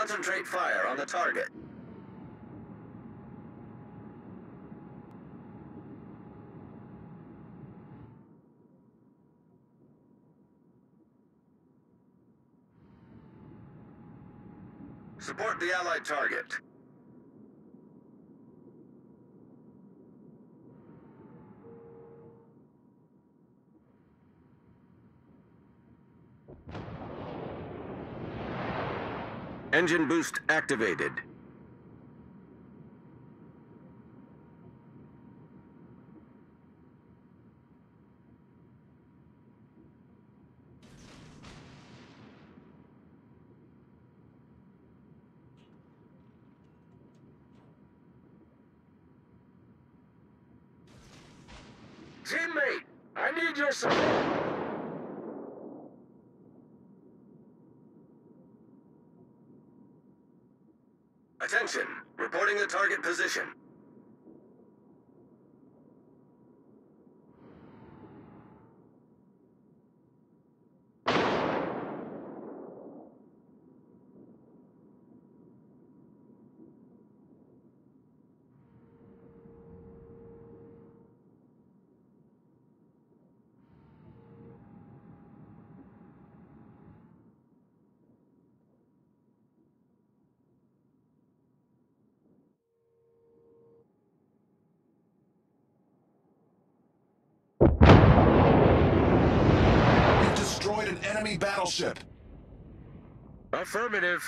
Concentrate fire on the target. Support the Allied target. Engine boost activated. Teammate, I need your support. Attention, reporting the target position. Affirmative.